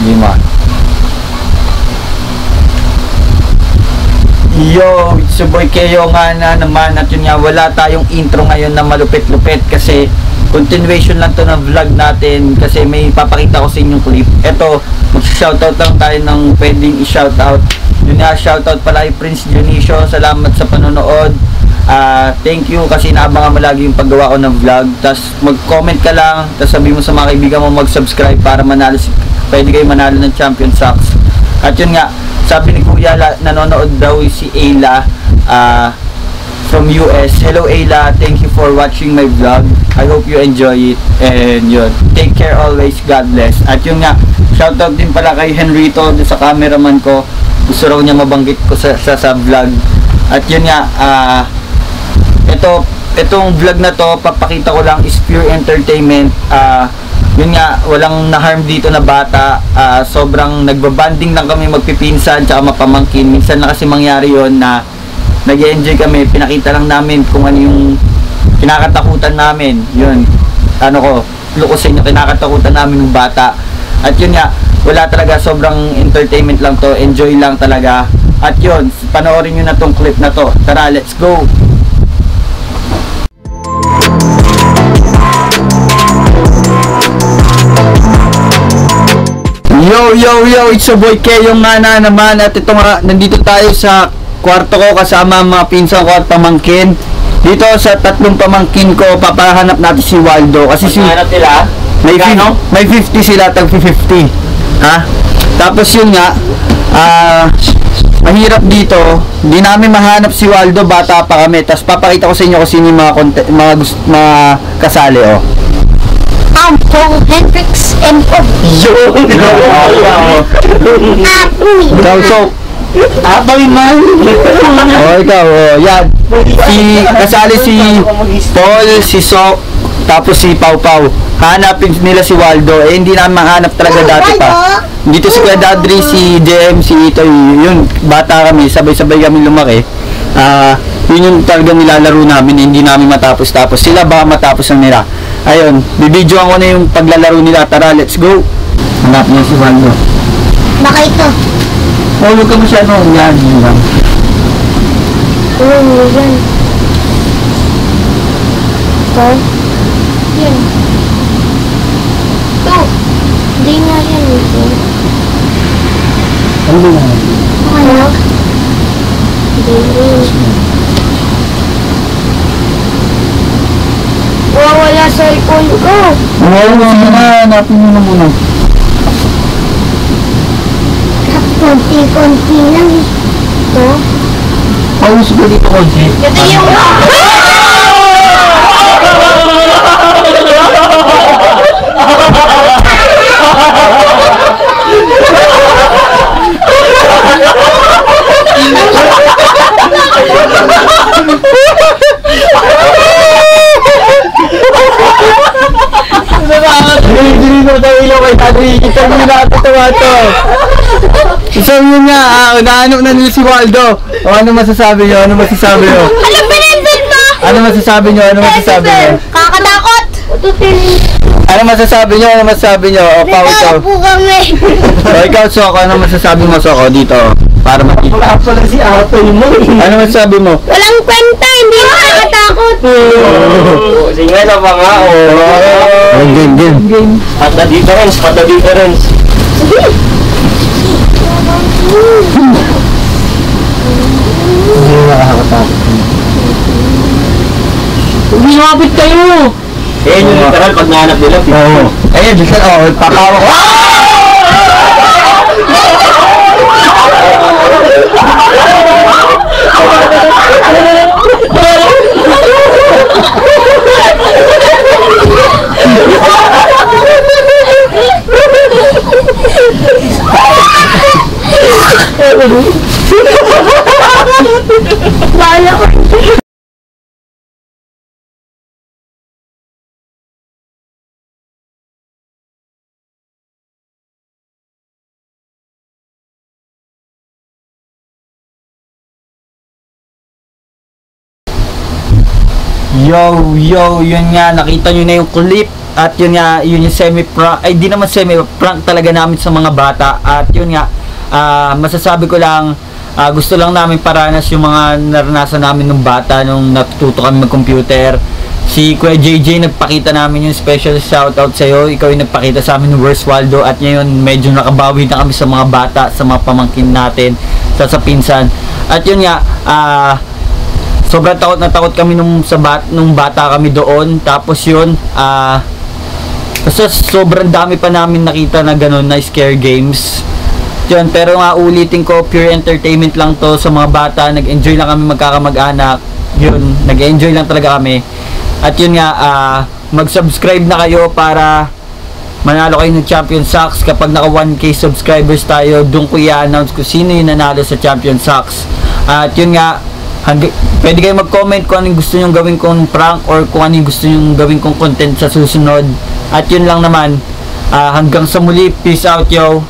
Hindi mo. Yo, it's your boy Keo nga na naman at yun nga wala tayong intro ngayon na malupit-lupit kasi continuation lang to ng vlog natin kasi may papakita ko sa inyong clip. Ito, mag-shoutout lang tayo ng pwedeng i-shoutout. Yun nga, shoutout pala kay Prince Dionisio. Salamat sa panonood. Thank you kasi naabangan mo lagi yung paggawa ko ng vlog. Tapos mag-comment ka lang, tapos sabi mo sa mga kaibigan mo mag-subscribe para manalo pwede kayo manalo ng Champion Socks. At yun nga, sabi ni Kuya, nanonood daw si Ayla ah, from US. Hello Ayla, thank you for watching my vlog. I hope you enjoy it. And yun, take care always. God bless. At yun nga, shoutout din pala kay Henrito, sa cameraman ko. Gusto raw niya mabanggit ko sa, sa, sa vlog. At yun nga, ah, ito itong vlog na to papakita ko lang is pure entertainment. Ah yun nga walang na-harm dito na bata. Ah, sobrang nagbabanding lang kami magpipinsan tsaka mapamangkin. Minsan na kasi mangyari yon na nag enjoy kami. Pinakita lang namin kung ano yung kinakatakutan namin. Yun. Ano ko luko sa inyo kinakatakutan namin ng bata. At yun nga wala talaga. Sobrang entertainment lang to. Enjoy lang talaga. At yun panoorin nyo na tong clip na to. Tara let's go Yo, yo, yo, it's your boy Keyong nga na naman at ito nga, nandito tayo sa kwarto ko kasama ang mga pinsan ko at pamangkin. Dito sa tatlong pamangkin ko, papahanap natin si Waldo kasi si Hanap nila? may, Magkano? may 50 sila, tag 50. Ha? Tapos yun nga, ah, mahirap dito, di namin mahanap si Waldo, bata pa kami. Tapos papakita ko sa inyo kung sino yung mga, konte- mga, mga kasali, oh. I'm Paul Hendricks and oh, Yo! Ikaw, so, Abay man! oh, ikaw, oh, yan. Si, kasali si Paul, si Sok, tapos si Pau Pau. Hanapin nila si Waldo. Eh, hindi namin mahanap talaga dati pa. Dito si Kuya Dadri, si JM, si Itoy, yun, bata kami, sabay-sabay kami lumaki. Ah, yun yung talaga nilalaro namin, hindi namin matapos-tapos. Sila baka matapos lang nila. Ayun, bibidyoan ko na yung paglalaro nila. Tara, let's go! Hanap niya si Waldo. baka ito. Oh, huwag ka masyado. Yan, yun lang. Oo, yan. Ito. Yan. Ito. Hindi nga yan. Ito. Ano ba yan? Ano? Hindi cellphone ko. Oo, sige na. Hanapin mo na muna. Konti-konti lang. Ito. Pause ko dito, konti. Ito yung... mo tayo ilaw kay Tadri. Kita mo na katawa to. Isang yun nga, ah, naano na nila si Waldo. O ano masasabi nyo? Ano masasabi nyo? Ano pinindot mo? Ano masasabi nyo? Ano masasabi nyo? Kakatakot! Ano masasabi nyo? Ano masasabi nyo? O, Pao, ikaw. po kami. O, ikaw, Soko. Ano masasabi mo, Soko, dito? Para makita. Wala pala si Apple mo Ano masasabi mo? Walang kwenta, hindi nakakatakot. Sige na pa nga, oh. Ang game, game. At the difference, at the difference. Hindi nakakatakot. Lumapit kayo! Eh, yung literal, pag nahanap nila, Oo. Ayun, bisa, oh, papawa ko. Bahala Yo, yo, yun nga, nakita nyo na yung clip at yun nga, yun yung semi-prank, ay di naman semi-prank talaga namin sa mga bata. At yun nga, ah, masasabi ko lang, ah, gusto lang namin paranas yung mga naranasan namin nung bata, nung natututo kami mag-computer. Si Kuya JJ nagpakita namin yung special shoutout sa'yo. Ikaw yung nagpakita sa amin ng Worst Waldo. At ngayon, medyo nakabawi na kami sa mga bata, sa mga pamangkin natin, sa sa pinsan. At yun nga, ah, sobrang takot na takot kami nung sa bat nung bata kami doon. Tapos yun ah kasi sobrang dami pa namin nakita na ganun na scare games. Yun pero nga ulitin ko pure entertainment lang to sa mga bata. Nag-enjoy lang kami magkakamag-anak. Yun nag-enjoy lang talaga kami. At yun nga ah mag-subscribe na kayo para manalo kayo ng Champion Socks. Kapag naka 1k subscribers tayo doon ko i-announce kung sino yung nanalo sa Champion Socks. At yun nga hangga, pwede kayo mag-comment kung anong gusto nyong gawin kong prank or kung anong gusto nyong gawin kong content sa susunod. At yun lang naman. Ah, hanggang sa muli. Peace out yo